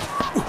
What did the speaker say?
Ooh.